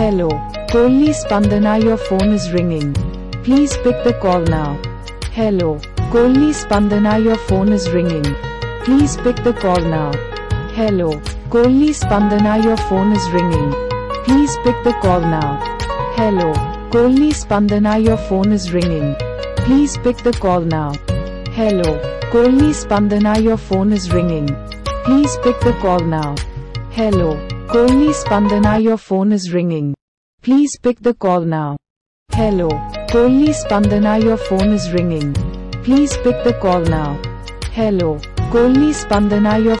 Hello. Kolli Spandana your phone is ringing. Please pick the call now. Hello. Kolli Spandana your phone is ringing. Please pick the call now. Hello. Kolli Spandana your phone is ringing. Please pick the call now. Hello. Kolli Spandana your phone is ringing. Please pick the call now. Hello. Kolli Spandana your phone is ringing. Please pick the call now. Hello. Kolli Spandana your phone is ringing. Please pick the call now. Hello. Kolli Spandana your phone is ringing. Please pick the call now. Hello. Kolli Spandana your